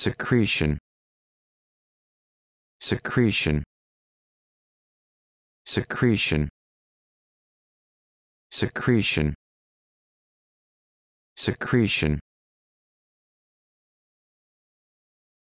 secretion. Secretion. Secretion. Secretion. Secretion.